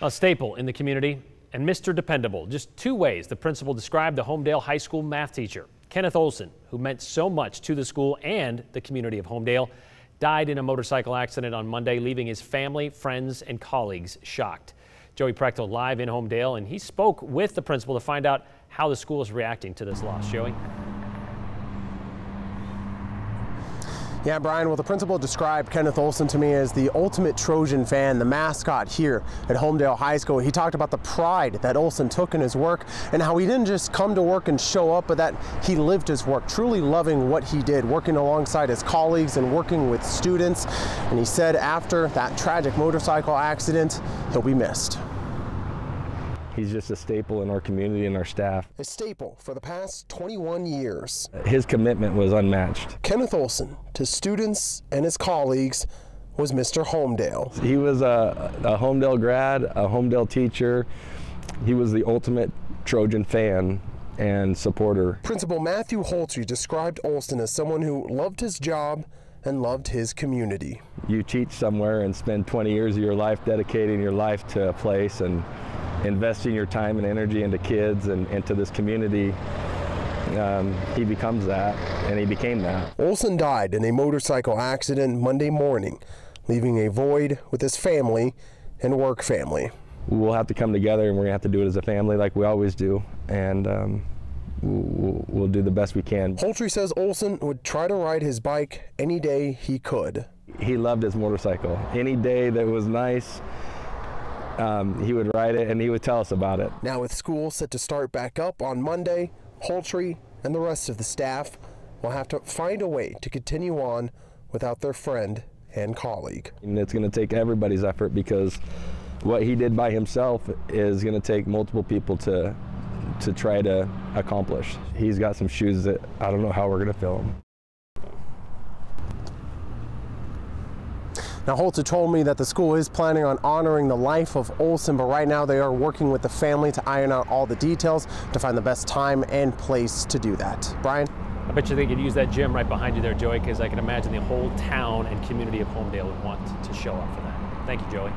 A staple in the community and Mr. Dependable. Just two ways the principal described the Homedale High School math teacher. Kenneth Olsen, who meant so much to the school and the community of Homedale, died in a motorcycle accident on Monday, leaving his family, friends, and colleagues shocked. Joey Prechtel live in Homedale, and he spoke with the principal to find out how the school is reacting to this loss. Joey? Yeah, Brian, well, the principal described Kenneth Olsen to me as the ultimate Trojan fan, the mascot here at Homedale High School. He talked about the pride that Olsen took in his work and how he didn't just come to work and show up, but that he lived his work, truly loving what he did, working alongside his colleagues and working with students. And he said after that tragic motorcycle accident, he'll be missed. He's just a staple in our community and our staff. A staple for the past 21 years. His commitment was unmatched. Kenneth Olsen, to students and his colleagues, was Mr. Homedale. He was a, a Homedale grad, a Homedale teacher. He was the ultimate Trojan fan and supporter. Principal Matthew Holtry described Olsen as someone who loved his job and loved his community. You teach somewhere and spend 20 years of your life dedicating your life to a place and investing your time and energy into kids and into this community, um, he becomes that, and he became that. Olsen died in a motorcycle accident Monday morning, leaving a void with his family and work family. We'll have to come together and we're going to have to do it as a family like we always do. And um, we'll, we'll do the best we can. Holtry says Olsen would try to ride his bike any day he could. He loved his motorcycle. Any day that was nice, um, he would write it and he would tell us about it. Now with school set to start back up on Monday, Holtry and the rest of the staff will have to find a way to continue on without their friend and colleague. And it's going to take everybody's effort because what he did by himself is going to take multiple people to to try to accomplish. He's got some shoes that I don't know how we're going to fill them. Now, Holtz told me that the school is planning on honoring the life of Olsen, but right now they are working with the family to iron out all the details to find the best time and place to do that. Brian? I bet you they could use that gym right behind you there, Joey, because I can imagine the whole town and community of Homedale would want to show up for that. Thank you, Joey.